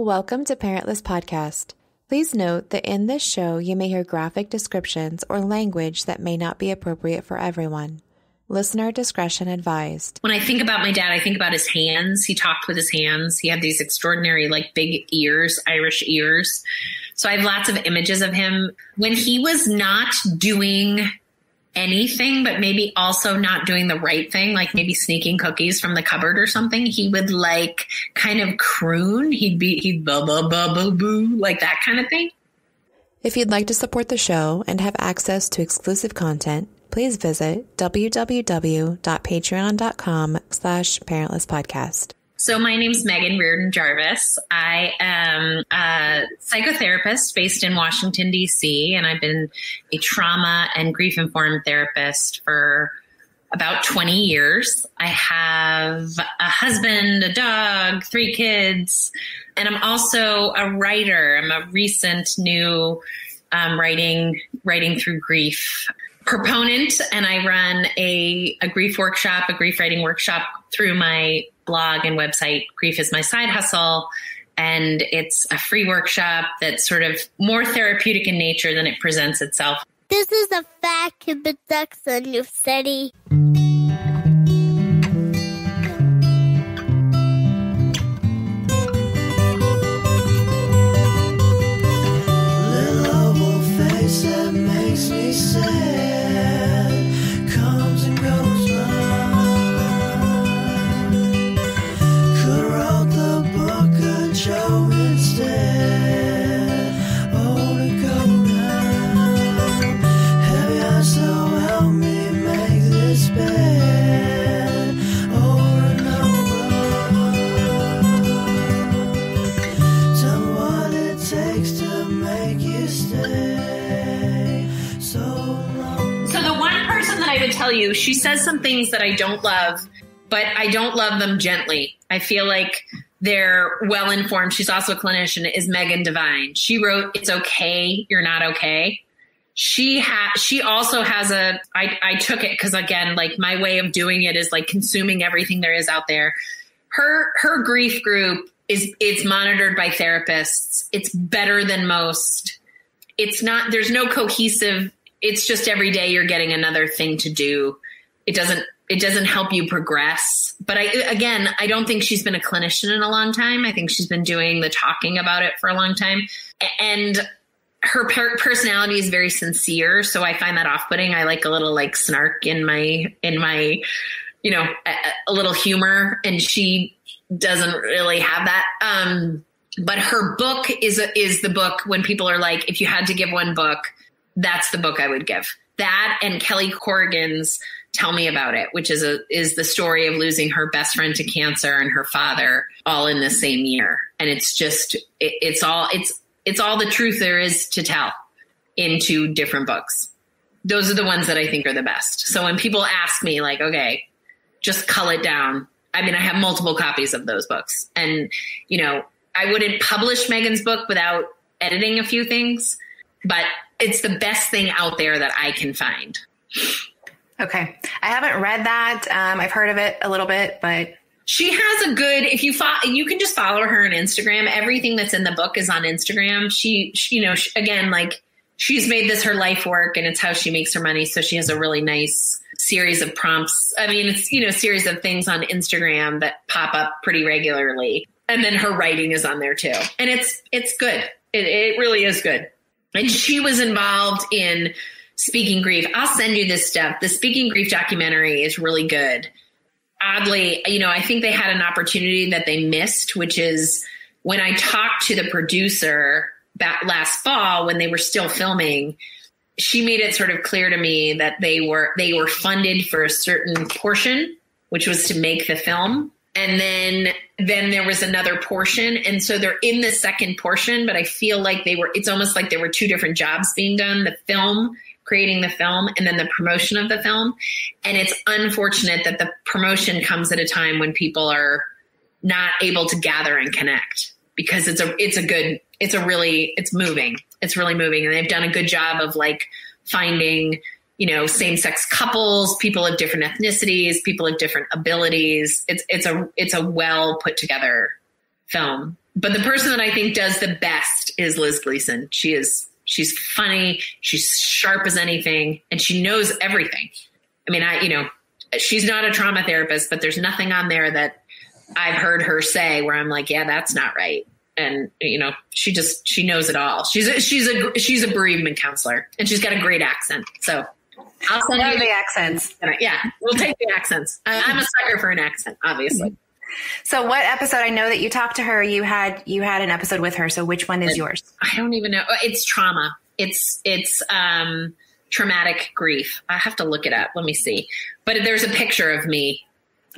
Welcome to Parentless Podcast. Please note that in this show you may hear graphic descriptions or language that may not be appropriate for everyone. Listener discretion advised. When I think about my dad, I think about his hands. He talked with his hands. He had these extraordinary, like big ears, Irish ears. So I have lots of images of him when he was not doing anything, but maybe also not doing the right thing, like maybe sneaking cookies from the cupboard or something. He would like kind of croon. He'd be, he'd blah, blah, blah, blah, boo, like that kind of thing. If you'd like to support the show and have access to exclusive content, please visit www.patreon.com slash parentlesspodcast. So my name is Meghan Riordan Jarvis. I am a psychotherapist based in Washington, D.C., and I've been a trauma and grief informed therapist for about 20 years. I have a husband, a dog, three kids, and I'm also a writer. I'm a recent new um, writing writing through grief proponent and I run a, a grief workshop, a grief writing workshop through my blog and website, Grief is My Side Hustle. And it's a free workshop that's sort of more therapeutic in nature than it presents itself. This is a fact production of study. Says some things that I don't love, but I don't love them gently. I feel like they're well informed. She's also a clinician. Is Megan Devine? She wrote, "It's okay, you're not okay." She ha She also has a. I I took it because again, like my way of doing it is like consuming everything there is out there. Her her grief group is it's monitored by therapists. It's better than most. It's not. There's no cohesive it's just every day you're getting another thing to do. It doesn't it doesn't help you progress. But I again, I don't think she's been a clinician in a long time. I think she's been doing the talking about it for a long time. And her per- personality is very sincere, so I find that off-putting. I like a little like snark in my in my you know, a, a little humor and she doesn't really have that. Um but her book is a, is the book when people are like if you had to give one book that's the book I would give. That and Kelly Corrigan's Tell Me About It, which is a is the story of losing her best friend to cancer and her father all in the same year. And it's just it, it's all it's it's all the truth there is to tell in two different books. Those are the ones that I think are the best. So when people ask me like, okay, just cull it down. I mean, I have multiple copies of those books. And, you know, I wouldn't publish Megan's book without editing a few things, but it's the best thing out there that I can find. Okay. I haven't read that. Um, I've heard of it a little bit, but She has a good if you follow, you can just follow her on Instagram. Everything that's in the book is on Instagram. She, she you know, she, again like she's made this her life work and it's how she makes her money. So she has a really nice series of prompts. I mean, it's you know, series of things on Instagram that pop up pretty regularly. And then her writing is on there too. And it's it's good. It, it really is good. And she was involved in Speaking Grief. I'll send you this stuff. The Speaking Grief documentary is really good. Oddly, you know, I think they had an opportunity that they missed, which is when I talked to the producer back last fall when they were still filming, she made it sort of clear to me that they were they were funded for a certain portion, which was to make the film. And then then there was another portion. And so they're in the second portion, but I feel like they were it's almost like there were two different jobs being done. The film creating the film and then the promotion of the film. And it's unfortunate that the promotion comes at a time when people are not able to gather and connect because it's a it's a good it's a really it's moving. It's really moving and they've done a good job of like finding you know same-sex couples people of different ethnicities people of different abilities it's it's a it's a well put together film but the person that I think does the best is Liz Gleeson. She is she's funny, she's sharp as anything, and she knows everything. I mean, I you know, she's not a trauma therapist, but there's nothing on there that I've heard her say where I'm like, yeah, that's not right. And you know, she just she knows it all. She's a, she's a she's a bereavement counselor, and she's got a great accent. So I'll send you the accents. yeah, we'll take the accents. I, I'm a sucker for an accent, obviously. So what episode? I know that you talked to her. You had you had an episode with her. So which one is yours? I don't even know. It's trauma. It's it's um traumatic grief. I have to look it up. Let me see. But there's a picture of me.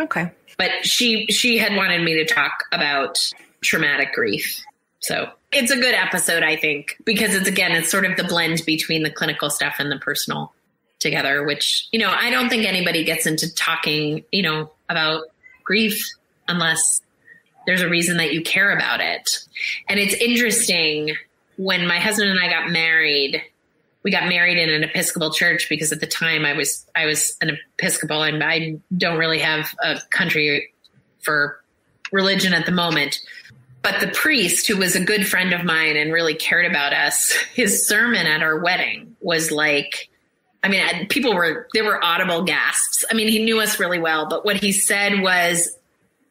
Okay. But she she had wanted me to talk about traumatic grief. So it's a good episode, I think, because it's again, it's sort of the blend between the clinical stuff and the personal together, which, you know, I don't think anybody gets into talking, you know, about grief unless there's a reason that you care about it. And it's interesting when my husband and I got married, we got married in an Episcopal church because at the time I was I was an Episcopal and I don't really have a country for religion at the moment. But the priest, who was a good friend of mine and really cared about us, his sermon at our wedding was like, I mean, people were, there were audible gasps. I mean, he knew us really well, but what he said was,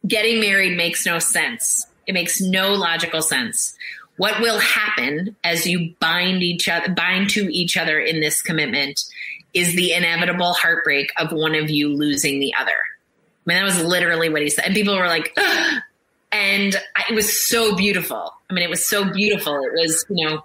getting married makes no sense. It makes no logical sense. What will happen as you bind each other, bind to each other in this commitment is the inevitable heartbreak of one of you losing the other. I mean, that was literally what he said. And people were like, "Ugh." and it was so beautiful. I mean, it was so beautiful. It was, you know,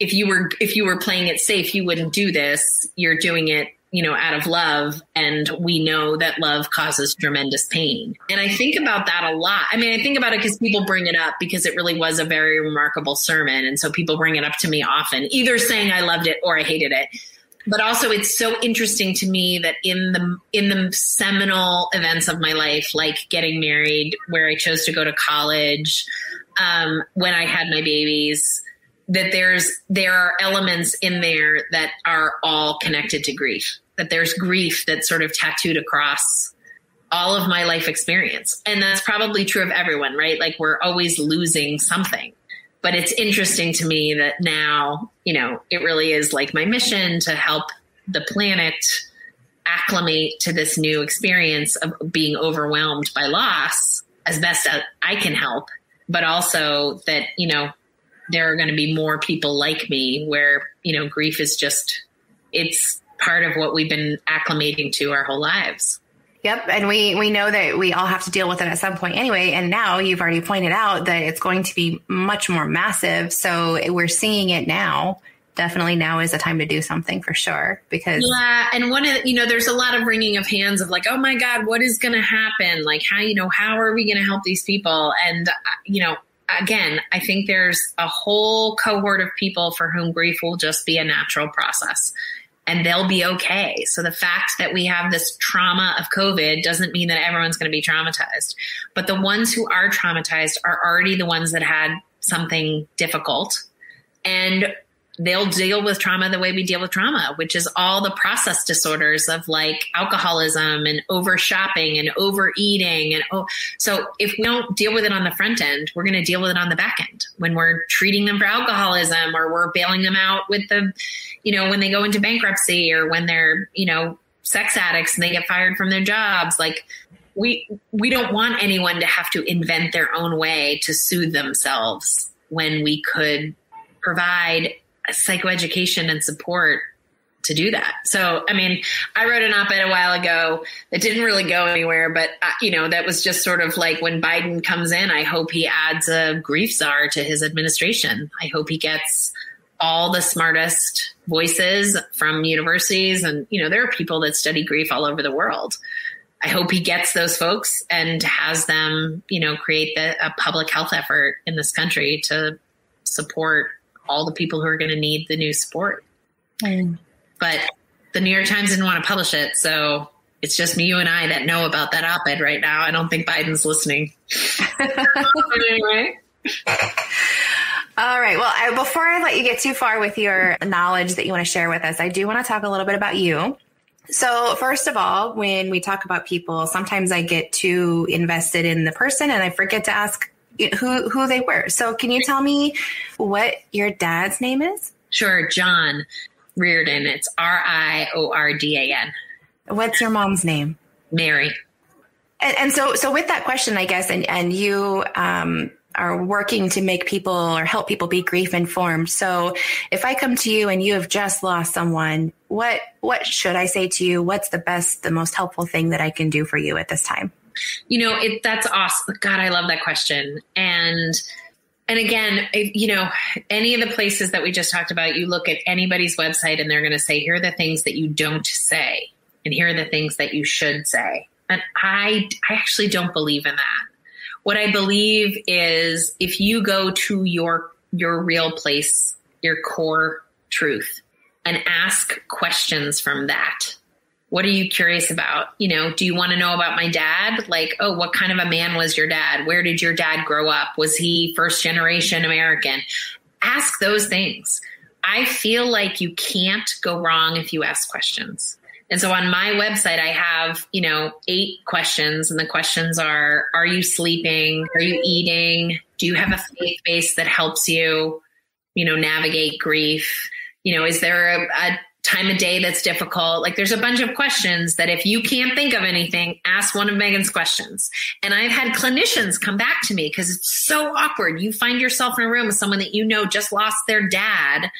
if you were if you were playing it safe, you wouldn't do this. You're doing it, you know, out of love, and we know that love causes tremendous pain. And I think about that a lot. I mean, I think about it because people bring it up because it really was a very remarkable sermon, and so people bring it up to me often, either saying I loved it or I hated it. But also, it's so interesting to me that in the in the seminal events of my life, like getting married, where I chose to go to college, um, when I had my babies, that there's there are elements in there that are all connected to grief that there's grief that's sort of tattooed across all of my life experience. And that's probably true of everyone right? Like we're always losing something. But it's interesting to me that now you know it really is like my mission to help the planet acclimate to this new experience of being overwhelmed by loss as best as I can help, but also that, you know, there are going to be more people like me where, you know, grief is just, it's part of what we've been acclimating to our whole lives. Yep, and we we know that we all have to deal with it at some point anyway. And now you've already pointed out that it's going to be much more massive. So we're seeing it now. Definitely now is the time to do something for sure because Yeah, and one of the, you know, there's a lot of wringing of hands of like, oh my God, what is going to happen? Like, how you know, how are we going to help these people? And uh, you know, again, I think there's a whole cohort of people for whom grief will just be a natural process, and they'll be okay. So the fact that we have this trauma of COVID doesn't mean that everyone's going to be traumatized, but the ones who are traumatized are already the ones that had something difficult, and they'll deal with trauma the way we deal with trauma, which is all the process disorders of like alcoholism and over shopping and overeating. And oh, so if we don't deal with it on the front end, we're going to deal with it on the back end when we're treating them for alcoholism or we're bailing them out with the, you know, when they go into bankruptcy or when they're, you know, sex addicts and they get fired from their jobs. Like we, we don't want anyone to have to invent their own way to soothe themselves when we could provide psychoeducation and support to do that. So, I mean, I wrote an op-ed a while ago that didn't really go anywhere, but uh, you know, that was just sort of like when Biden comes in, I hope he adds a grief czar to his administration. I hope he gets all the smartest voices from universities and you know, there are people that study grief all over the world. I hope he gets those folks and has them, you know, create the, a public health effort in this country to support all the people who are going to need the new support. Mm. But the New York Times didn't want to publish it, so it's just me, you, and I that know about that op-ed right now. I don't think Biden's listening. anyway, All right. Well, I, before I let you get too far with your knowledge that you want to share with us, I do want to talk a little bit about you. So, first of all, when we talk about people, sometimes I get too invested in the person and I forget to ask who who they were. So can you tell me what your dad's name is? Sure, John Riordan. It's R I O R D A N. What's your mom's name? Mary. And, and so, so with that question, I guess, and and you um, are working to make people or help people be grief informed. So, if I come to you and you have just lost someone, what what should I say to you? What's the best, the most helpful thing that I can do for you at this time? You know, it, that's awesome. God, I love that question. And and again, if, you know, any of the places that we just talked about, you look at anybody's website and they're going to say, here are the things that you don't say, and here are the things that you should say. And I, I actually don't believe in that. What I believe is if you go to your your real place, your core truth, and ask questions from that. What are you curious about? You know, do you want to know about my dad? Like, oh, what kind of a man was your dad? Where did your dad grow up? Was he first generation American? Ask those things. I feel like you can't go wrong if you ask questions. And so on my website, I have, you know, eight questions. And the questions are Are you sleeping? Are you eating? Do you have a faith base that helps you, you know, navigate grief? You know, is there a, a time of day that's difficult? Like there's a bunch of questions that if you can't think of anything, ask one of Meghan's questions. And I've had clinicians come back to me because it's so awkward. You find yourself in a room with someone that you know just lost their dad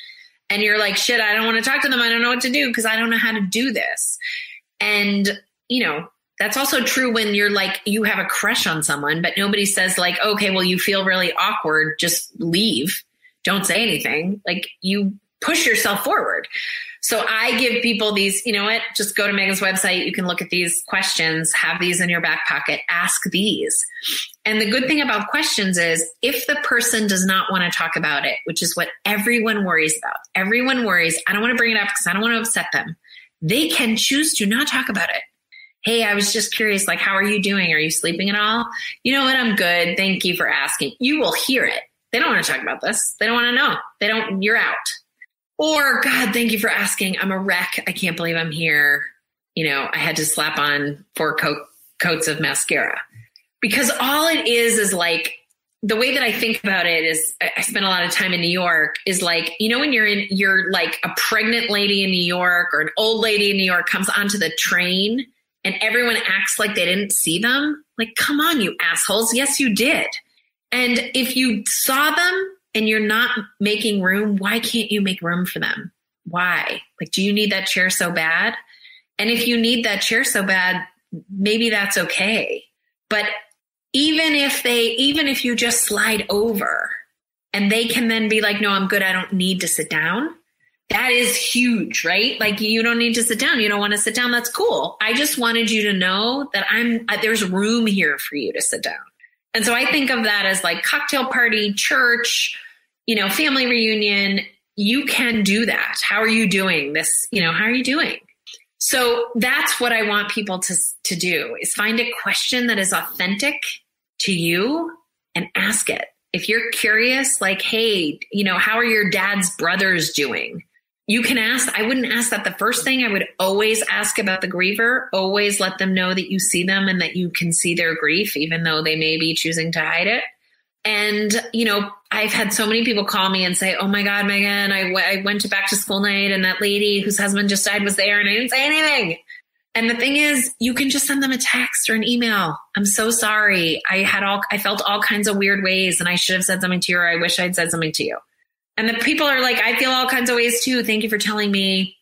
and you're like, shit, I don't want to talk to them. I don't know what to do because I don't know how to do this. And, you know, that's also true when you're like, you have a crush on someone, but nobody says, like, okay, well, you feel really awkward. Just leave. Don't say anything. Like, you push yourself forward. So I give people these, you know what? Just go to Meghan's website. You can look at these questions, have these in your back pocket, ask these. And the good thing about questions is if the person does not want to talk about it, which is what everyone worries about, everyone worries, I don't want to bring it up because I don't want to upset them. They can choose to not talk about it. Hey, I was just curious, like, how are you doing? Are you sleeping at all? You know what? I'm good. Thank you for asking. You will hear it. They don't want to talk about this. They don't want to know. They don't, you're out. Or, God, thank you for asking. I'm a wreck. I can't believe I'm here. You know, I had to slap on four coat, coats of mascara because all it is is like the way that I think about it is I spent a lot of time in New York is like, you know, when you're in, you're like a pregnant lady in New York or an old lady in New York comes onto the train and everyone acts like they didn't see them. Like, come on, you assholes. Yes, you did. And if you saw them and you're not making room, why can't you make room for them? Why? Like, do you need that chair so bad? And if you need that chair so bad, maybe that's okay. But even if they, even if you just slide over and they can then be like, no, I'm good. I don't need to sit down. That is huge, right? Like you don't need to sit down. You don't want to sit down. That's cool. I just wanted you to know that I'm, there's room here for you to sit down. And so I think of that as like cocktail party, church, you know, family reunion. You can do that. How are you doing this? You know, how are you doing? So that's what I want people to, to do is find a question that is authentic to you and ask it. If you're curious, like, hey, you know, how are your dad's brothers doing? You can ask, I wouldn't ask that the first thing. I would always ask about the griever, always let them know that you see them and that you can see their grief, even though they may be choosing to hide it. And, you know, I've had so many people call me and say, Oh my God, Meghan, I, w- I went to back to school night and that lady whose husband just died was there and I didn't say anything. And the thing is, you can just send them a text or an email. I'm so sorry. I had all, I felt all kinds of weird ways and I should have said something to you or I wish I'd said something to you. And the people are like, I feel all kinds of ways too. Thank you for telling me.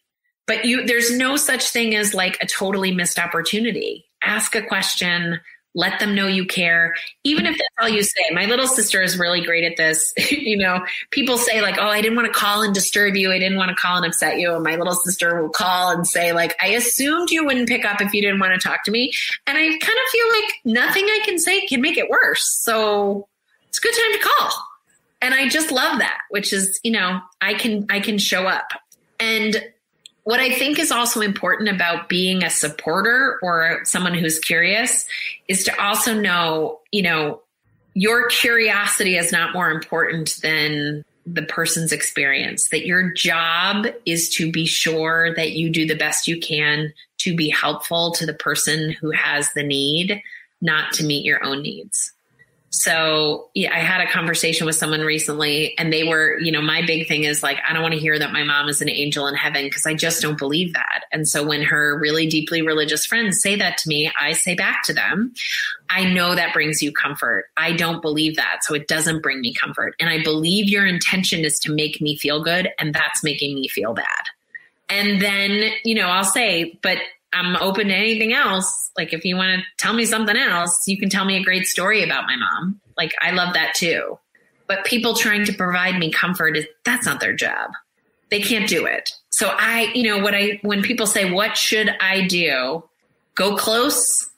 But you, there's no such thing as like a totally missed opportunity. Ask a question, let them know you care, even if that's all you say. My little sister is really great at this. you know, people say like, "Oh, I didn't want to call and disturb you. I didn't want to call and upset you." And my little sister will call and say like, "I assumed you wouldn't pick up if you didn't want to talk to me." And I kind of feel like nothing I can say can make it worse. So it's a good time to call. And I just love that, which is, you know, I can I can show up. And what I think is also important about being a supporter or someone who's curious is to also know, you know, your curiosity is not more important than the person's experience, that your job is to be sure that you do the best you can to be helpful to the person who has the need, not to meet your own needs. So yeah, I had a conversation with someone recently and they were, you know, my big thing is like, I don't want to hear that my mom is an angel in heaven because I just don't believe that. And so when her really deeply religious friends say that to me, I say back to them, I know that brings you comfort. I don't believe that. So it doesn't bring me comfort. And I believe your intention is to make me feel good and that's making me feel bad. And then, you know, I'll say, but I'm open to anything else. Like if you want to tell me something else, you can tell me a great story about my mom. Like I love that too. But people trying to provide me comfort is that's not their job. They can't do it. So I, you know, what I when people say what should I do? Go close,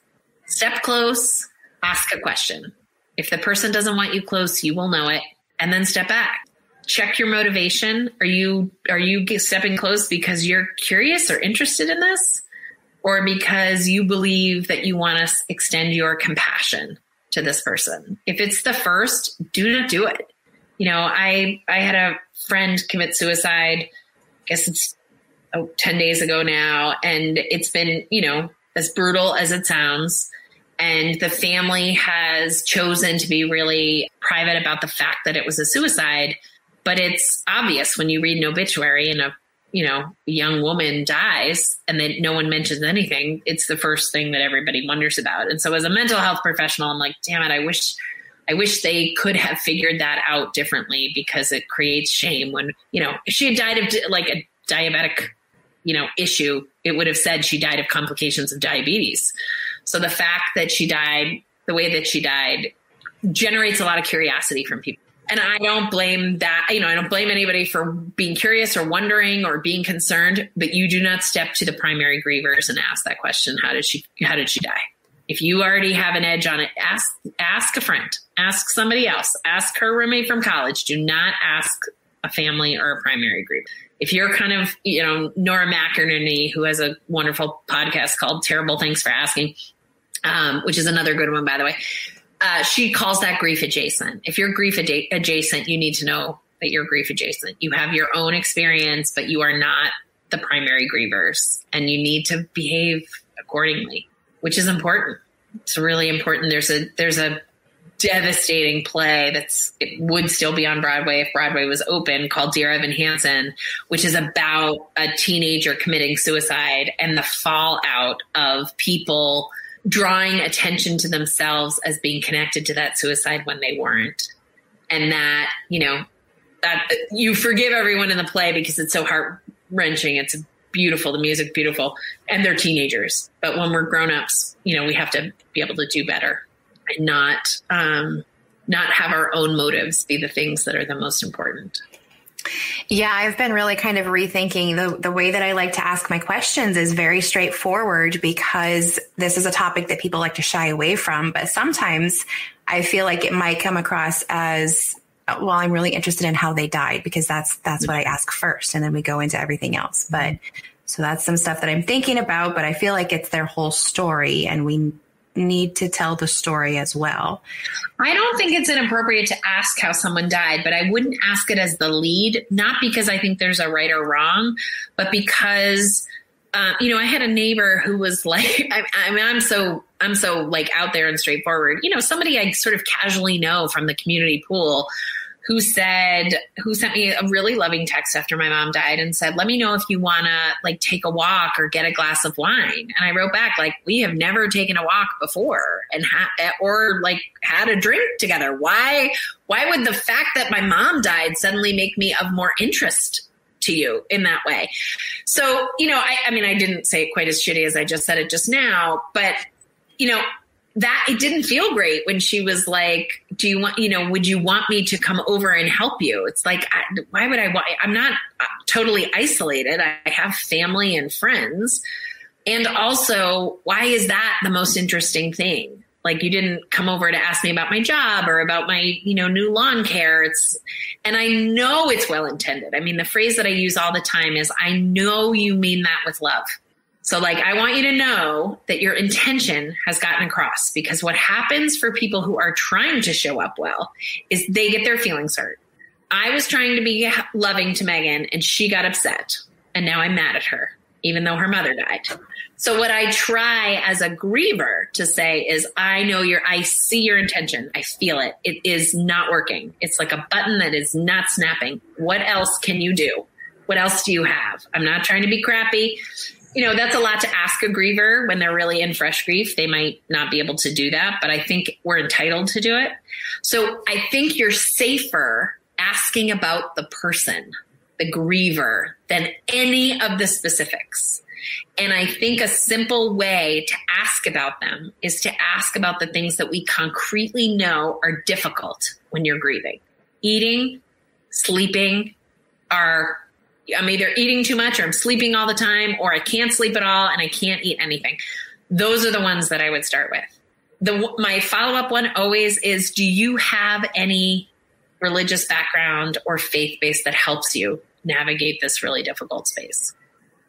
step close, ask a question. If the person doesn't want you close, you will know it and then step back. Check your motivation. Are you are you stepping close because you're curious or interested in this? Or because you believe that you want to extend your compassion to this person. If it's the first, do not do it. You know, I I had a friend commit suicide. I guess it's oh, 10 days ago now and it's been, you know, as brutal as it sounds. And the family has chosen to be really private about the fact that it was a suicide. But it's obvious when you read an obituary in a you know, a young woman dies and then no one mentions anything, it's the first thing that everybody wonders about. And so as a mental health professional, I'm like, damn it, I wish I wish they could have figured that out differently because it creates shame when, you know, if she had died of like a diabetic, you know, issue, it would have said she died of complications of diabetes. So the fact that she died the way that she died generates a lot of curiosity from people and I don't blame that. You know, I don't blame anybody for being curious or wondering or being concerned. But you do not step to the primary grievers and ask that question: How did she? How did she die? If you already have an edge on it, ask ask a friend, ask somebody else, ask her roommate from college. Do not ask a family or a primary griever. If you're kind of, you know, Nora McInerny, who has a wonderful podcast called Terrible Thanks for Asking, um, which is another good one, by the way uh, she calls that grief adjacent. If you're grief ad- adjacent, you need to know that you're grief adjacent. You have your own experience, but you are not the primary grievers, and you need to behave accordingly, which is important. It's really important. There's a there's a devastating play that's it would still be on Broadway if Broadway was open called Dear Evan Hansen, which is about a teenager committing suicide and the fallout of people drawing attention to themselves as being connected to that suicide when they weren't. And that, you know, that you forgive everyone in the play because it's so heart wrenching. It's beautiful. The music beautiful and they're teenagers. But when we're grown ups, you know, we have to be able to do better and not, um, not have our own motives be the things that are the most important. Yeah, I've been really kind of rethinking the, the way that I like to ask my questions is very straightforward because this is a topic that people like to shy away from. But sometimes I feel like it might come across as, well, I'm really interested in how they died because that's, that's what I mm-hmm. ask first. And then we go into everything else. But so that's some stuff that I'm thinking about, but I feel like it's their whole story and we need to tell the story as well. I don't think it's inappropriate to ask how someone died, but I wouldn't ask it as the lead, not because I think there's a right or wrong, but because uh, you know, I had a neighbor who was like, I, I mean, I'm so, I'm so like out there and straightforward. You know, somebody I sort of casually know from the community pool who said who sent me a really loving text after my mom died and said let me know if you want to like take a walk or get a glass of wine. And i wrote back like we have never taken a walk before and ha- or like had a drink together. Why why would the fact that my mom died suddenly make me of more interest to you in that way? So you know I, I mean i didn't say it quite as shitty as i just said it just now but you know that it didn't feel great when she was like, "Do you want, you know, would you want me to come over and help you?" It's like, I, why would I want? I'm not uh, totally isolated. I have family and friends, and also, why is that the most interesting thing? Like, you didn't come over to ask me about my job or about my, you know, new lawn care. It's, and I know it's well intended. I mean, the phrase that I use all the time is, "I know you mean that with love." So, like, I want you to know that your intention has gotten across because what happens for people who are trying to show up well is they get their feelings hurt. I was trying to be loving to Meghan and she got upset. And now I'm mad at her, even though her mother died. So what I try as a griever to say is, I know your, I see your intention. I feel it. It is not working. It's like a button that is not snapping. What else can you do? What else do you have? I'm not trying to be crappy. You know, that's a lot to ask a griever when they're really in fresh grief. They might not be able to do that, but I think we're entitled to do it. So I think you're safer asking about the person, the griever, than any of the specifics. And I think a simple way to ask about them is to ask about the things that we concretely know are difficult when you're grieving. Eating, sleeping, are I'm either eating too much or I'm sleeping all the time or I can't sleep at all and I can't eat anything. Those are the ones that I would start with. The my follow-up one always is do you have any religious background or faith base that helps you navigate this really difficult space?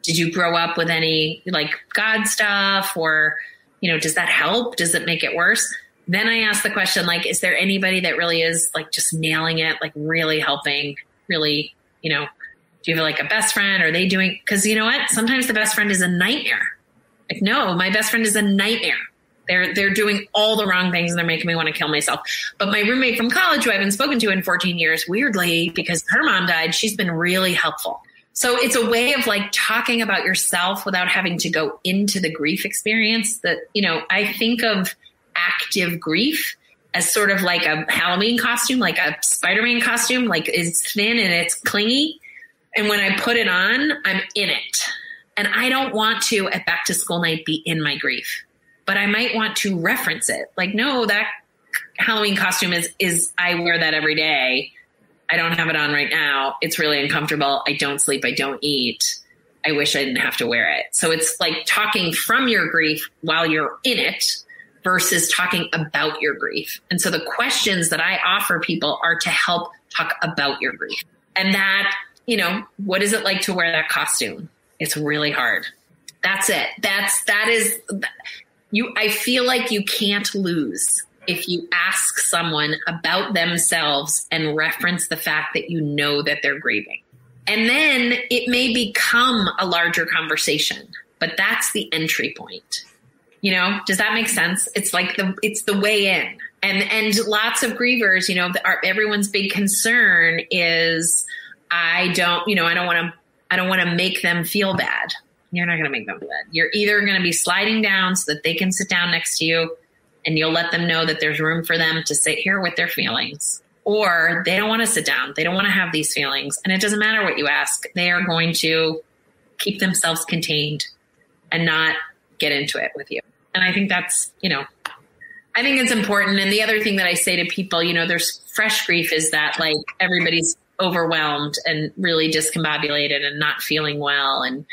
did you grow up with any like God stuff or, you know, does that help? Does it make it worse? Then I ask the question, like, is there anybody that really is like just nailing it, like really helping, really, you know, do you have like a best friend? Are they doing, cause you know what? Sometimes the best friend is a nightmare. Like, no, my best friend is a nightmare. They're, they're doing all the wrong things and they're making me want to kill myself. But my roommate from college, who I haven't spoken to in 14 years, weirdly, because her mom died, she's been really helpful. So it's a way of like talking about yourself without having to go into the grief experience that, you know, I think of active grief as sort of like a Halloween costume, like a Spider-Man costume, like it's thin and it's clingy. And when I put it on, I'm in it. And I don't want to at back to school night be in my grief, but I might want to reference it. Like, no, that Halloween costume is, is I wear that every day I don't have it on right now. It's really uncomfortable. I don't sleep. I don't eat. I wish I didn't have to wear it. So it's like talking from your grief while you're in it versus talking about your grief. And so the questions that I offer people are to help talk about your grief. And that, you know, what is it like to wear that costume? It's really hard. That's it. That's, that is, you, I feel like you can't lose if you ask someone about themselves and reference the fact that you know that they're grieving. And then it may become a larger conversation, but that's the entry point. You know, does that make sense? It's like the it's the way in. And and lots of grievers, you know, are, everyone's big concern is I don't, you know, I don't want to I don't want to make them feel bad. You're not going to make them feel bad. You're either going to be sliding down so that they can sit down next to you and you'll let them know that there's room for them to sit here with their feelings. Or they don't want to sit down. They don't want to have these feelings. And it doesn't matter what you ask. They are going to keep themselves contained and not get into it with you. And I think that's, you know, I think it's important. And the other thing that I say to people, you know, there's fresh grief is that like everybody's overwhelmed and really discombobulated and not feeling well and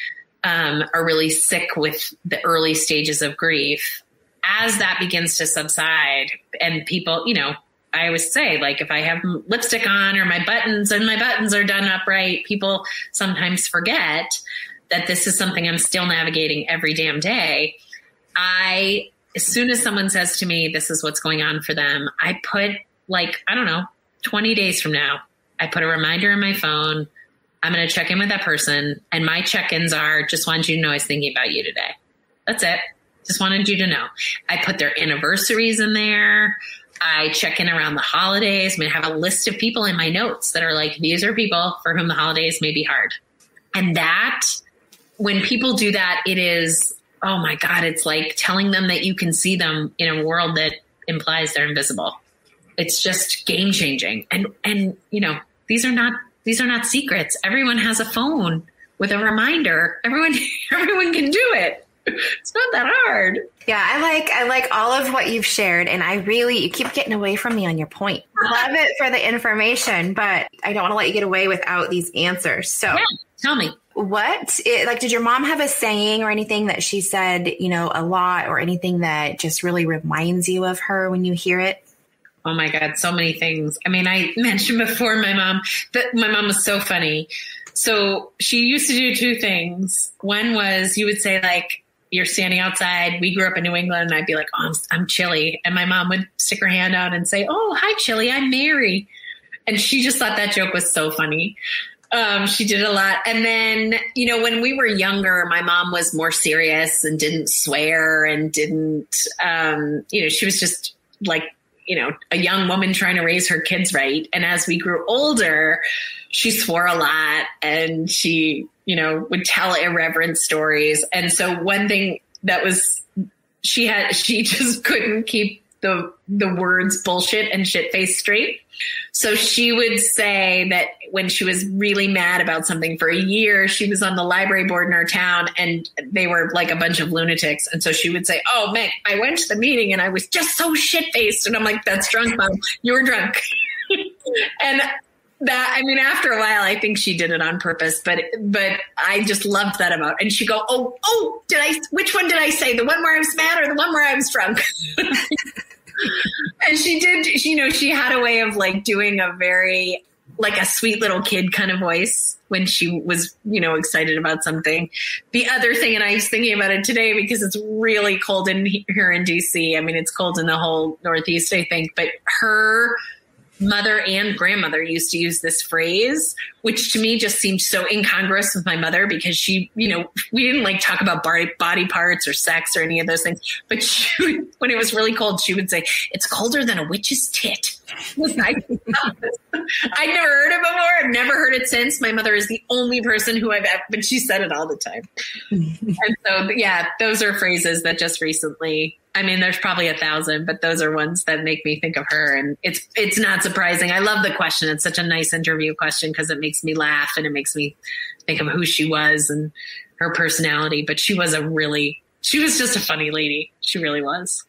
um, are really sick with the early stages of grief as that begins to subside and people, you know, I always say, like, if I have lipstick on or my buttons and my buttons are done upright, people sometimes forget that this is something I'm still navigating every damn day. I, as soon as someone says to me, this is what's going on for them, I put like, I don't know, 20 days from now, I put a reminder in my phone. I'm going to check in with that person. And my check ins are just wanted you to know I was thinking about you today. That's it. Just wanted you to know. I put their anniversaries in there. I check in around the holidays. I I have a list of people in my notes that are like, these are people for whom the holidays may be hard. And that, when people do that, it is, oh my God, it's like telling them that you can see them in a world that implies they're invisible. It's just game changing. And, and, you know, these are not, these are not secrets. Everyone has a phone with a reminder. Everyone, everyone can do it it's not that hard. Yeah, I like I like all of what you've shared, and I really you keep getting away from me on your point. Love it for the information, but I don't want to let you get away without these answers. So, yeah, tell me what it, like did your mom have a saying or anything that she said you know a lot or anything that just really reminds you of her when you hear it oh my god so many things i mean i mentioned before my mom that my mom was so funny so she used to do two things one was you would say like you're standing outside. We grew up in New England, and I'd be like, oh, I'm, I'm chilly. And my mom would stick her hand out and say, Oh, hi, chilly. I'm Mary. And she just thought that joke was so funny. Um, she did a lot. And then, you know, when we were younger, my mom was more serious and didn't swear and didn't, um, you know, she was just like, you know, a young woman trying to raise her kids right. And as we grew older, she swore a lot and she, you know, would tell irreverent stories. And so one thing that was, she had, she just couldn't keep the the words bullshit and shit face straight. So she would say that when she was really mad about something for a year, she was on the library board in our town and they were like a bunch of lunatics. And so she would say, Oh, Meg, I went to the meeting and I was just so shit faced. And I'm like, That's drunk, mom. You were drunk. and that I mean, after a while, I think she did it on purpose, but but I just loved that about. And she go, oh oh, did I? Which one did I say? The one where I was mad or the one where I was drunk? and she did. You know, she had a way of like doing a very like a sweet little kid kind of voice when she was, you know, excited about something. The other thing, and I was thinking about it today because it's really cold in here in DC. I mean, it's cold in the whole Northeast, I think, but her mother and grandmother used to use this phrase, which to me just seemed so incongruous with my mother because she, you know, we didn't like talk about body, body parts or sex or any of those things. But she, when it was really cold, she would say, "It's colder than a witch's tit." I, I'd never heard it before. I've never heard it since. My mother is the only person who I've, ever, but she said it all the time. and so, yeah, those are phrases that just recently. I mean, there's probably a thousand, but those are ones that make me think of her, and it's it's not surprising. I love the question. It's such a nice interview question because it makes me laugh and it makes me think of who she was and her personality. But she was a really, she was just a funny lady. She really was.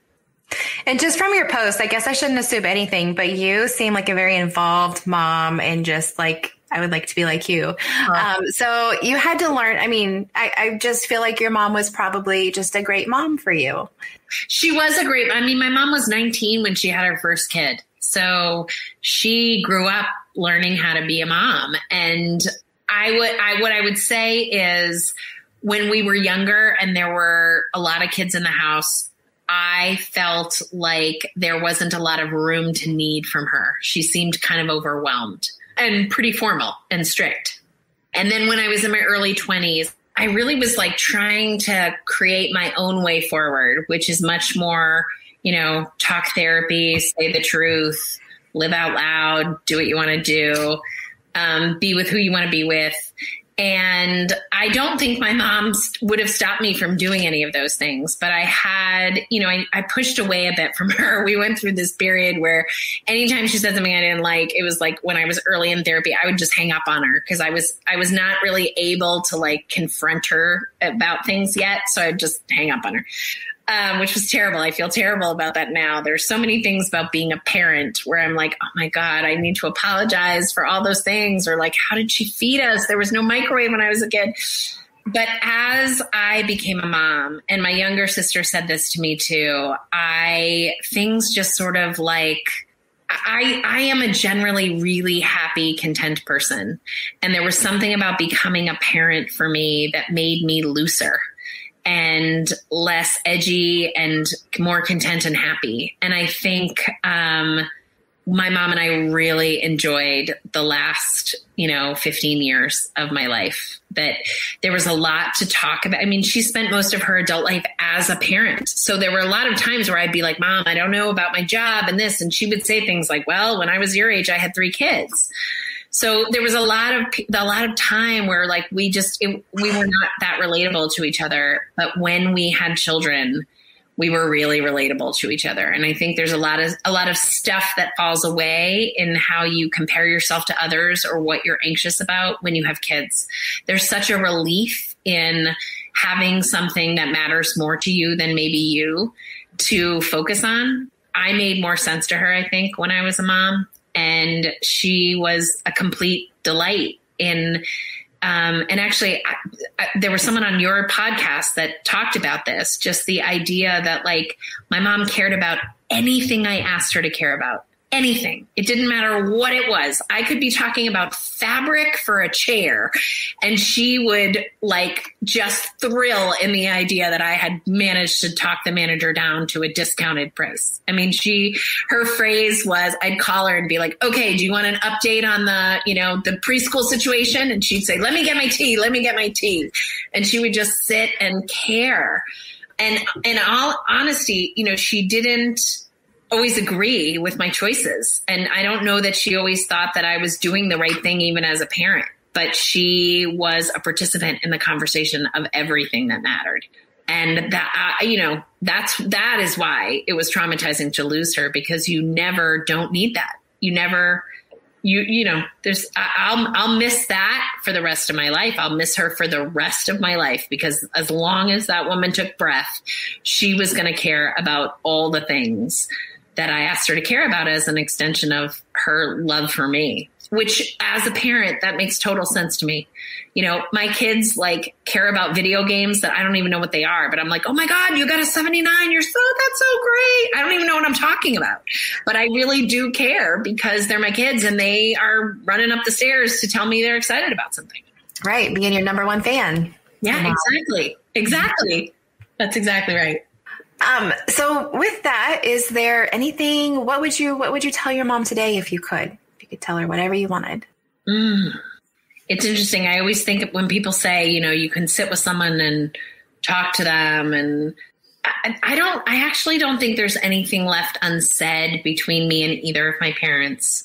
And just from your post, I guess I shouldn't assume anything, but you seem like a very involved mom and just like I would like to be like you. Um, so you had to learn. I mean, I, I just feel like your mom was probably just a great mom for you. She was a great. I mean, my mom was 19 when she had her first kid, so she grew up learning how to be a mom. And I would, I what I would say is, when we were younger and there were a lot of kids in the house, I felt like there wasn't a lot of room to need from her. She seemed kind of overwhelmed and pretty formal and strict. And then when I was in my early 20s, I really was like trying to create my own way forward, which is much more, you know, talk therapy, say the truth, live out loud, do what you want to do, um, be with who you want to be with. And I don't think my mom would have stopped me from doing any of those things. But I had, you know, I, I pushed away a bit from her. We went through this period where anytime she said something I didn't like, it was like when I was early in therapy, I would just hang up on her because I was, I was not really able to like confront her about things yet. So I'd just hang up on her um, which was terrible. I feel terrible about that now. There's so many things about being a parent where I'm like, oh my God, I need to apologize for all those things. Or like, how did she feed us? There was no microwave when I was a kid. But as I became a mom, and my younger sister said this to me too, I, things just sort of like, I, I am a generally really happy, content person. And there was something about becoming a parent for me that made me looser and less edgy and more content and happy. And I think um, my mom and I really enjoyed the last, you know, 15 years of my life. That there was a lot to talk about. I mean, she spent most of her adult life as a parent. So there were a lot of times where I'd be like, Mom, I don't know about my job and this. And she would say things like, Well, when I was your age, I had three kids. So there was a lot of a lot of time where like we just it, we were not that relatable to each other, but when we had children, we were really relatable to each other. And I think there's a lot of a lot of stuff that falls away in how you compare yourself to others or what you're anxious about when you have kids. There's such a relief in having something that matters more to you than maybe you to focus on. I made more sense to her, I think, when I was a mom and she was a complete delight in um, and actually I, I, there was someone on your podcast that talked about this just the idea that like my mom cared about anything i asked her to care about anything. It didn't matter what it was. I could be talking about fabric for a chair and she would like just thrill in the idea that I had managed to talk the manager down to a discounted price. I mean, she, her phrase was, I'd call her and be like, okay, do you want an update on the, you know, the preschool situation? And she'd say, let me get my tea. Let me get my tea. And she would just sit and care. And in all honesty, you know, she didn't, always agree with my choices. And I don't know that she always thought that I was doing the right thing, even as a parent, but she was a participant in the conversation of everything that mattered. And that, uh, you know, that's, that is why it was traumatizing to lose her because you never don't need that. You never, you, you know, there's, I'll, I'll miss that for the rest of my life. I'll miss her for the rest of my life because as long as that woman took breath, she was going to care about all the things that I asked her to care about as an extension of her love for me, which as a parent, that makes total sense to me. You know, my kids like care about video games that I don't even know what they are, but I'm like, oh my God, you got a 79. You're so, that's so great. I don't even know what I'm talking about, but I really do care because they're my kids and they are running up the stairs to tell me they're excited about something. Right. Being your number one fan. Yeah, exactly. Exactly. That's exactly right. Um, so with that, is there anything, what would you, what would you tell your mom today if you could? If you could tell her whatever you wanted. Mm. It's interesting. I always think when people say, you know, you can sit with someone and talk to them, and I, don't, I actually don't think there's anything left unsaid between me and either of my parents.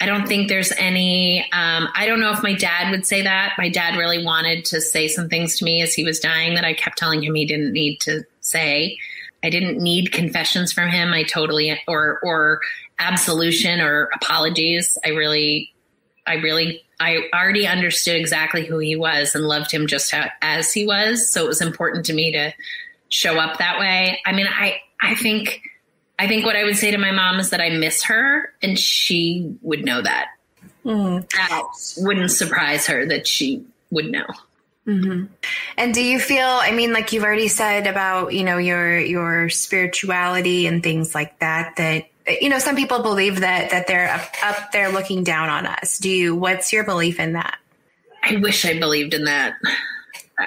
I don't think there's any, um, I don't know if my dad would say that. My dad really wanted to say some things to me as he was dying that I kept telling him he didn't need to say. I didn't need confessions from him. I totally or or absolution or apologies. I really I really I already understood exactly who he was and loved him just how, as he was. So it was important to me to show up that way. I mean, I I think I think what I would say to my mom is that I miss her and she would know that. Mm. That wouldn't surprise her that she would know. Mm-hmm. And do you feel? I mean, like you've already said about you know your your spirituality and things like that. That you know, some people believe that that they're up, up there looking down on us. Do you? What's your belief in that? I wish I believed in that.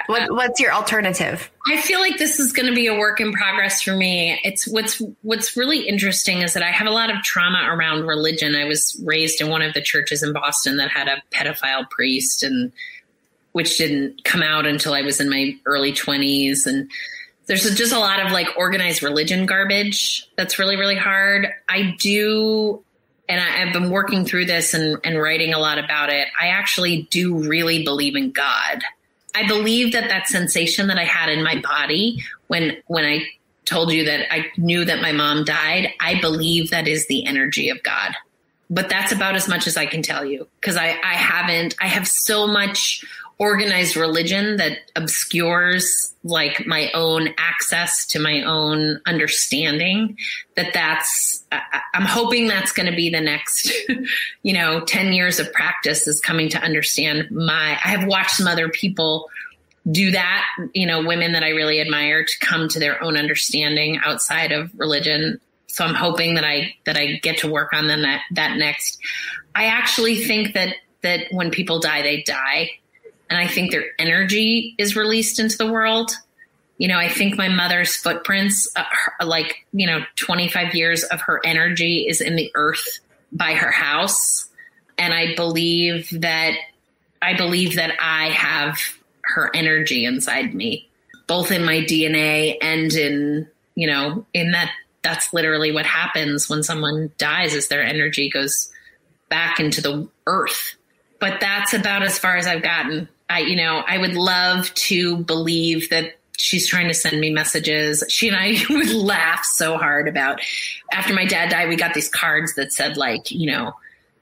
What, what's your alternative? I feel like this is going to be a work in progress for me. It's what's what's really interesting is that I have a lot of trauma around religion. I was raised in one of the churches in Boston that had a pedophile priest and which didn't come out until I was in my early 20s and there's just a lot of like organized religion garbage that's really really hard. I do and I, have been working through this and, and writing a lot about it. I actually do really believe in God. I believe that that sensation that I had in my body when when I told you that I knew that my mom died, I believe that is the energy of God. But that's about as much as I can tell you because I, I haven't, I have so much organized religion that obscures like my own access to my own understanding that that's I- i'm hoping that's going to be the next you know 10 years of practice is coming to understand my i have watched some other people do that you know women that i really admire to come to their own understanding outside of religion. So i'm hoping that i that i get to work on them that that next. I actually think that that when people die they die and I think their energy is released into the world. You know, I think my mother's footprints, uh, her, like, you know, 25 years of her energy is in the earth by her house. And I believe that, I believe that I have her energy inside me, both in my DNA and in, you know, in that that's literally what happens when someone dies is their energy goes back into the earth. But that's about as far as I've gotten. I, you know, I would love to believe that she's trying to send me messages. She and I would laugh so hard about after my dad died, we got these cards that said like, you know,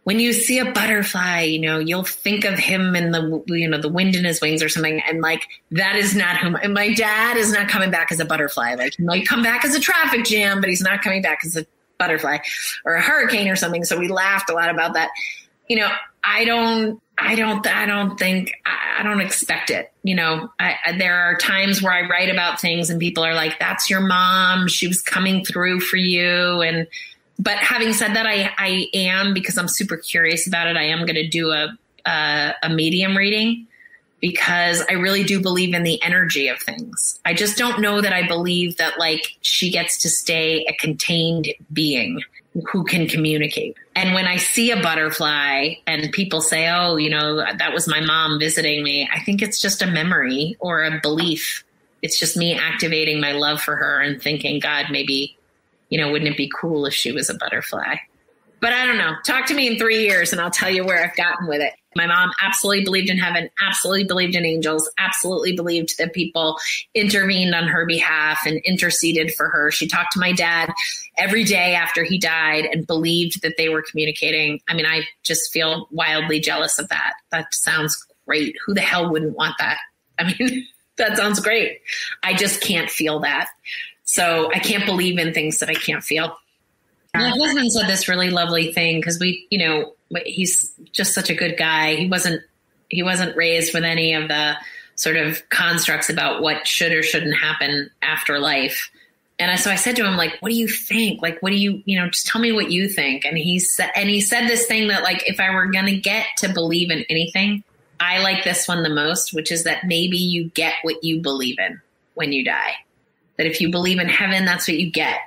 when you see a butterfly, you know, you'll think of him and the, you know, the wind in his wings or something. And like, that is not who my, my dad is not coming back as a butterfly. Like he might come back as a traffic jam, but he's not coming back as a butterfly or a hurricane or something. So we laughed a lot about that. You know, I don't, I don't, I don't think, I, don't expect it. You know, I, I, there are times where I write about things and people are like, that's your mom. She was coming through for you. And but having said that, I, I am because I'm super curious about it. I am going to do a, a a medium reading because I really do believe in the energy of things. I just don't know that I believe that like she gets to stay a contained being who can communicate. And when I see a butterfly and people say, "Oh, you know, that was my mom visiting me," I think it's just a memory or a belief. It's just me activating my love for her and thinking, "God, maybe you know, wouldn't it be cool if she was a butterfly? But I don't know. Talk to me in three years and I'll tell you where I've gotten with it. My mom absolutely believed in heaven, absolutely believed in angels, absolutely believed that people intervened on her behalf and interceded for her. She talked to my dad every day after he died and believed that they were communicating. I mean, I just feel wildly jealous of that. That sounds great. Who the hell wouldn't want that? I mean, that sounds great. I just can't feel that. So I can't believe in things that I can't feel. My husband said this really lovely thing because we, you know, he's just such a good guy. He wasn't he wasn't raised with any of the sort of constructs about what should or shouldn't happen after life. And I, so I said to him, like, what do you think? Like, what do you, you know, just tell me what you think. And he said, and he said this thing that like, if I were going to get to believe in anything, I like this one the most, which is that maybe you get what you believe in when you die. That if you believe in heaven, that's what you get.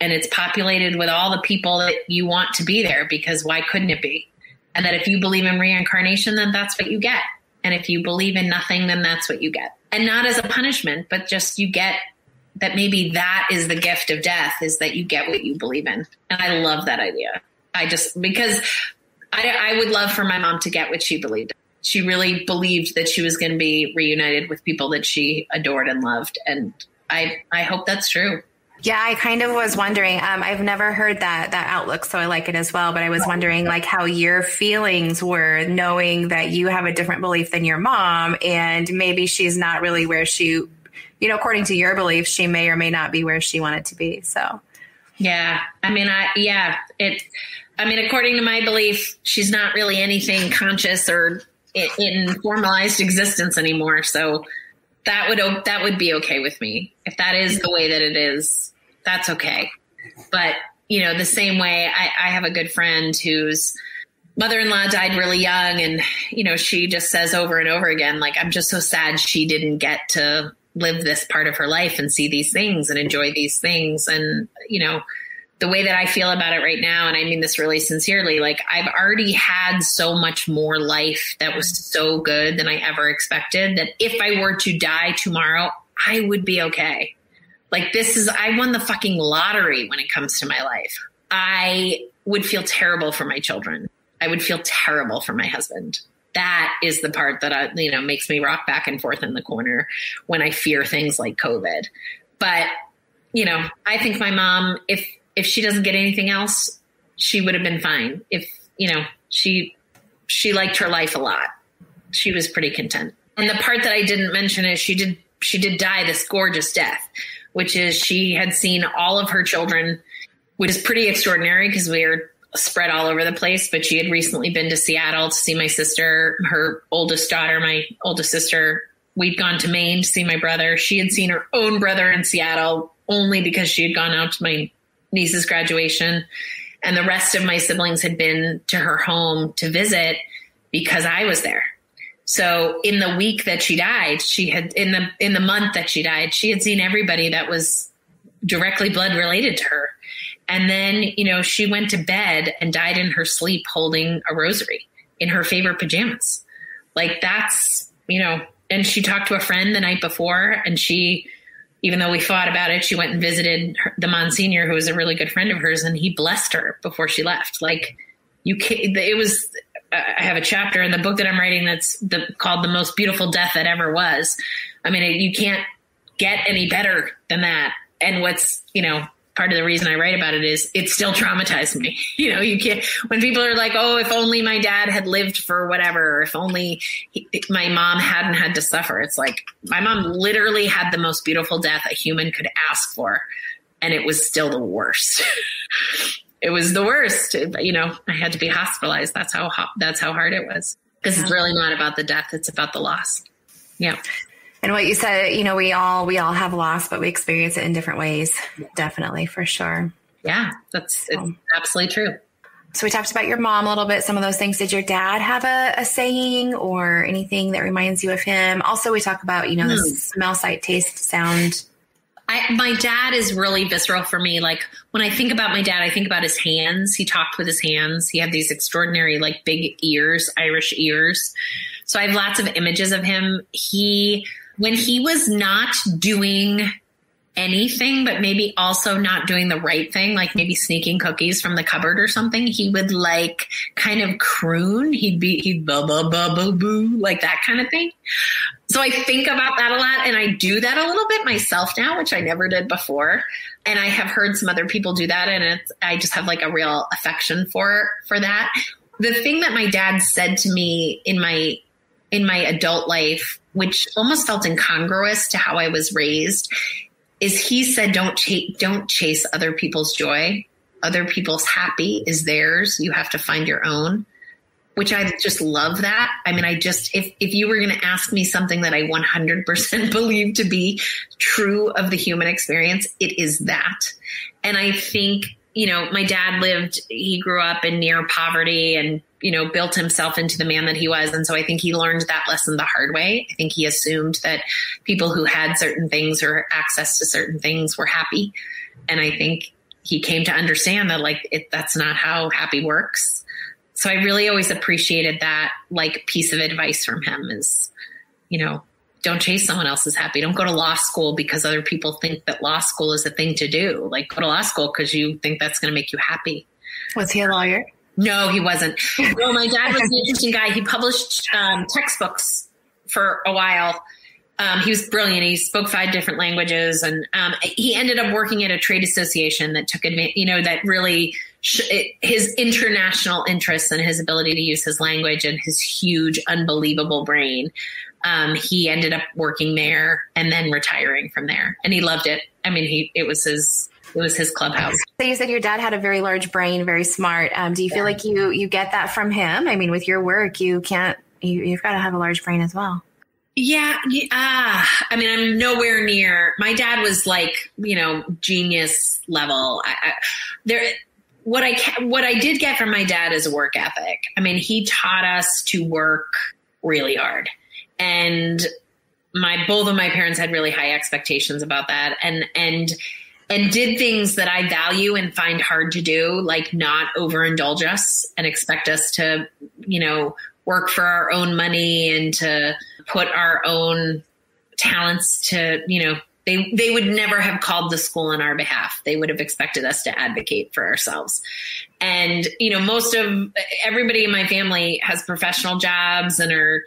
And it's populated with all the people that you want to be there because why couldn't it be? And that if you believe in reincarnation, then that's what you get. And if you believe in nothing, then that's what you get. And not as a punishment, but just you get that maybe that is the gift of death is that you get what you believe in. And I love that idea. I just, because I, I would love for my mom to get what she believed. She really believed that she was going to be reunited with people that she adored and loved. And I, I hope that's true. Yeah, I kind of was wondering. Um, I've never heard that that outlook, so I like it as well. But I was wondering, like, how your feelings were knowing that you have a different belief than your mom, and maybe she's not really where she, you know, according to your belief, she may or may not be where she wanted to be. So, yeah, I mean, I yeah, it. I mean, according to my belief, she's not really anything conscious or in, in formalized existence anymore. So that would that would be okay with me if that is the way that it is that's okay but you know the same way I, I have a good friend whose mother-in-law died really young and you know she just says over and over again like i'm just so sad she didn't get to live this part of her life and see these things and enjoy these things and you know the way that I feel about it right now, and I mean this really sincerely, like I've already had so much more life that was so good than I ever expected that if I were to die tomorrow, I would be okay. Like this is, I won the fucking lottery when it comes to my life. I would feel terrible for my children. I would feel terrible for my husband. That is the part that I, you know, makes me rock back and forth in the corner when I fear things like COVID. But, you know, I think my mom, if if she doesn't get anything else, she would have been fine. If, you know, she she liked her life a lot. She was pretty content. And the part that I didn't mention is she did she did die this gorgeous death, which is she had seen all of her children, which is pretty extraordinary because we are spread all over the place. But she had recently been to Seattle to see my sister, her oldest daughter, my oldest sister. We'd gone to Maine to see my brother. She had seen her own brother in Seattle only because she had gone out to my niece's graduation. And the rest of my siblings had been to her home to visit because I was there. So in the week that she died, she had in the in the month that she died, she had seen everybody that was directly blood related to her. And then, you know, she went to bed and died in her sleep holding a rosary in her favorite pajamas. Like that's, you know, and she talked to a friend the night before and she even though we fought about it, she went and visited her, the Monsignor, who was a really good friend of hers, and he blessed her before she left. Like you, it was. I have a chapter in the book that I'm writing that's the, called "The Most Beautiful Death That Ever Was." I mean, you can't get any better than that. And what's you know part of the reason I write about it is it still traumatized me. You know, you can't, when people are like, oh, if only my dad had lived for whatever, or if only he, my mom hadn't had to suffer. It's like my mom literally had the most beautiful death a human could ask for. And it was still the worst. it was the worst. You know, I had to be hospitalized. That's how, that's how hard it was. Because it's really not about the death. It's about the loss. Yeah. And what you said, you know, we all we all have loss, but we experience it in different ways. Definitely, for sure. Yeah, that's it's Oh. absolutely true. So we talked about your mom a little bit, some of those things. Did your dad have a, a saying or anything that reminds you of him? Also, we talk about, you know, the Hmm. smell, sight, taste, sound. I, my dad is really visceral for me. Like when I think about my dad, I think about his hands. He talked with his hands. He had these extraordinary, like big ears, Irish ears. So I have lots of images of him. He, when he was not doing anything, but maybe also not doing the right thing, like maybe sneaking cookies from the cupboard or something, he would like kind of croon. He'd be, he'd blah, blah, blah, blah, boo, like that kind of thing. So I think about that a lot and I do that a little bit myself now, which I never did before. And I have heard some other people do that and it's, I just have like a real affection for, for that. The thing that my dad said to me in my, in my adult life, which almost felt incongruous to how I was raised, is he said, don't chase, don't chase other people's joy. Other people's happy is theirs. You have to find your own which I just love that. I mean, I just, if, if you were going to ask me something that I 100% believe to be true of the human experience, it is that. And I think, you know, my dad lived, he grew up in near poverty and, you know, built himself into the man that he was. And so I think he learned that lesson the hard way. I think he assumed that people who had certain things or access to certain things were happy. And I think he came to understand that, like, it, that's not how happy works so I really always appreciated that like piece of advice from him is, you know, don't chase someone else's happy. Don't go to law school because other people think that law school is a thing to do. Like go to law school because you think that's going to make you happy. Was he a lawyer? No, he wasn't. No, my dad was an interesting guy. He published um, textbooks for a while. Um, he was brilliant. He spoke five different languages, and um, he ended up working at a trade association that took advantage. You know, that really sh- it, his international interests and his ability to use his language and his huge, unbelievable brain. Um, he ended up working there and then retiring from there, and he loved it. I mean, he it was his it was his clubhouse. So you said your dad had a very large brain, very smart. Um, do you feel like you you get that from him? I mean, with your work, you can't. You, you've got to have a large brain as well. Yeah, yeah. ah, I mean, I'm nowhere near. My dad was like, you know, genius level. I, I, there, what I what I did get from my dad is a work ethic. I mean, he taught us to work really hard, and my both of my parents had really high expectations about that, and and and did things that I value and find hard to do, like not overindulge us and expect us to, you know, work for our own money and to put our own talents to, you know, they they would never have called the school on our behalf. They would have expected us to advocate for ourselves. And, you know, most of everybody in my family has professional jobs and are,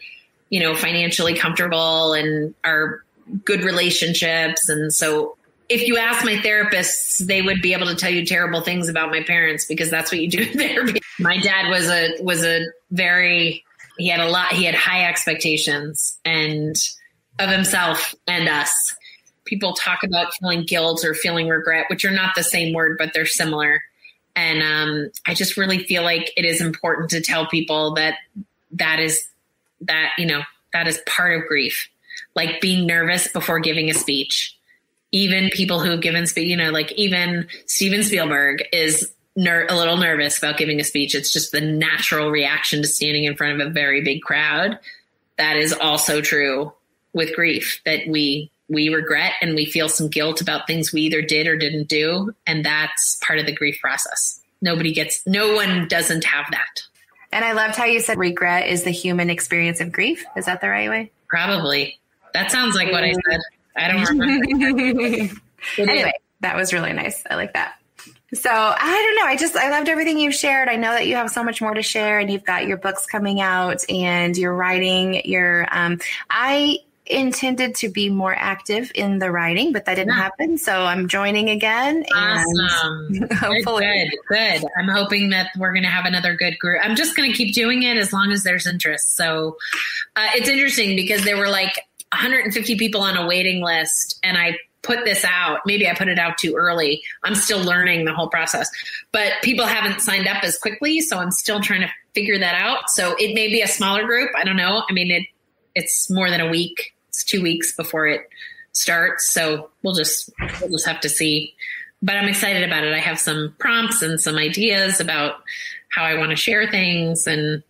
you know, financially comfortable and are good relationships and so if you ask my therapists, they would be able to tell you terrible things about my parents because that's what you do in therapy. My dad was a was a very he had a lot he had high expectations and of himself and us. People talk about feeling guilt or feeling regret, which are not the same word, but they're similar. And um, I just really feel like it is important to tell people that that is that you know that is part of grief, like being nervous before giving a speech even people who've given speech, you know, like even Steven Spielberg is ner- a little nervous about giving a speech. It's just the natural reaction to standing in front of a very big crowd. That is also true with grief that we we regret and we feel some guilt about things we either did or didn't do, and that's part of the grief process. Nobody gets, no one doesn't have that. And I loved how you said regret is the human experience of grief. Is that the right way? Probably. That sounds like what I said. I don't remember. anyway, that was really nice. I like that. So I don't know. I just I loved everything you've shared. I know that you have so much more to share, and you've got your books coming out, and you're writing. Your um, I intended to be more active in the writing, but that didn't Yeah. happen. So I'm joining again, Awesome. Hopefully, good, good. I'm hoping that we're going to have another good group. I'm just going to keep doing it as long as there's interest. So uh, it's interesting because there were like 150 people on a waiting list, and I put this out. Maybe I put it out too early. I'm still learning the whole process, but people haven't signed up as quickly, so I'm still trying to figure that out. So it may be a smaller group. I don't know. I mean, it it's more than a week. It's two weeks before it starts, so we'll just we'll just have to see but I'm excited about it. I have some prompts and some ideas about how I want to share things, and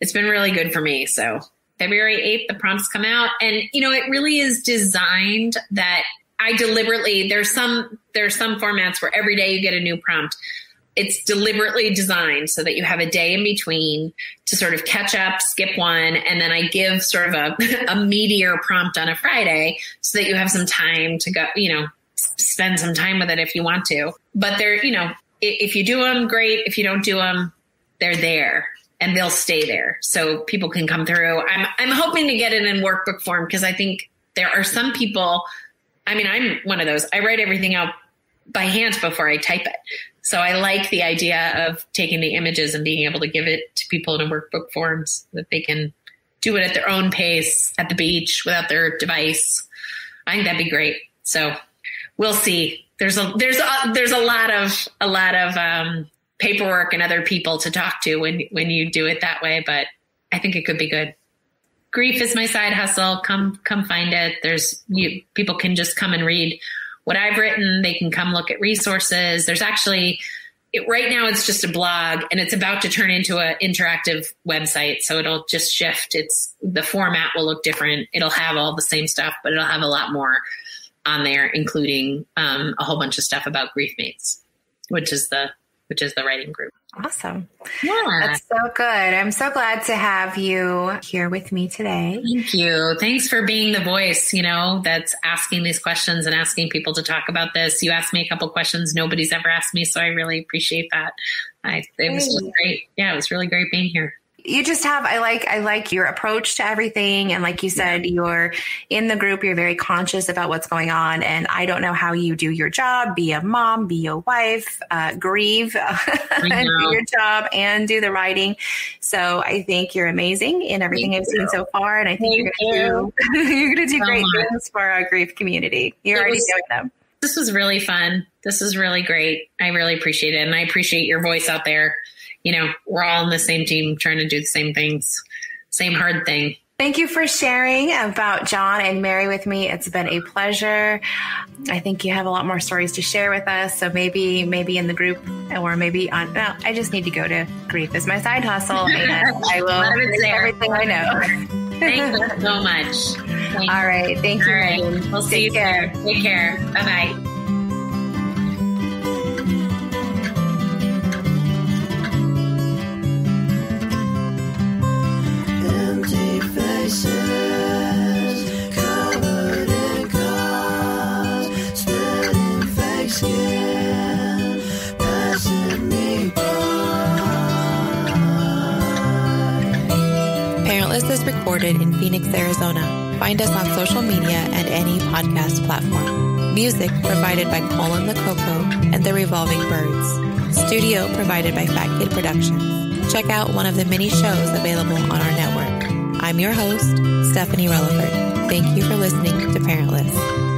it's been really good for me. So February 8th, the prompts come out, and you know, it really is designed that I deliberately there's some there's some formats where every day you get a new prompt. It's deliberately designed so that you have a day in between to sort of catch up, skip one, and then I give sort of a, a meatier prompt on a Friday so that you have some time to go, you know, spend some time with it if you want to. But they're, you know, if you do them, great. If you don't do them, they're there and they'll stay there so people can come through. I'm I'm hoping to get it in workbook form because I think there are some people. I mean, I'm one of those. I write everything out by hand before I type it. So I like the idea of taking the images and being able to give it to people in a workbook form so that they can do it at their own pace at the beach without their device. I think that'd be great. So we'll see. There's a there's a there's a lot of a lot of um, paperwork and other people to talk to when when you do it that way, but I think it could be good. Grief is my side hustle. Come come find it. There's you people can just come and read what I've written. They can come look at resources. There's actually it, right now it's just a blog and it's about to turn into an interactive website. So it'll just shift. It's the format will look different. It'll have all the same stuff, but it'll have a lot more on there, including um, a whole bunch of stuff about grief mates, which is the which is the writing group. Awesome. Yeah. That's so good. I'm so glad to have you here with me today. Thank you. Thanks for being the voice, you know, that's asking these questions and asking people to talk about this. You asked me a couple questions nobody's ever asked me, so I really appreciate that. I, it was just great. Yeah, it was really great being here you just have i like i like your approach to everything and like you said you're in the group you're very conscious about what's going on and i don't know how you do your job be a mom be a wife uh, grieve and do your job and do the writing so i think you're amazing in everything Thank i've seen so far and i think Thank you're gonna do you're gonna do so great much. things for our grief community you're It already was- doing them this was really fun. This is really great. I really appreciate it. And I appreciate your voice out there. You know, we're all on the same team trying to do the same things, same hard thing. Thank you for sharing about John and Mary with me. It's been a pleasure. I think you have a lot more stories to share with us. So maybe, maybe in the group, or maybe on. No, I just need to go to Grief is my side hustle, and I will Lot of it's bring there. everything I know. Thank you so much. Thank All right, thank you. All right. We'll see Take you care. there. Take care. Bye bye. Recorded in Phoenix, Arizona. Find us on social media and any podcast platform. Music provided by Colin Lococo and the Revolving Birds. Studio provided by Fat Kid Productions. Check out one of the many shows available on our network. I'm your host, Stephanie Relaford. Thank you for listening to Parentless.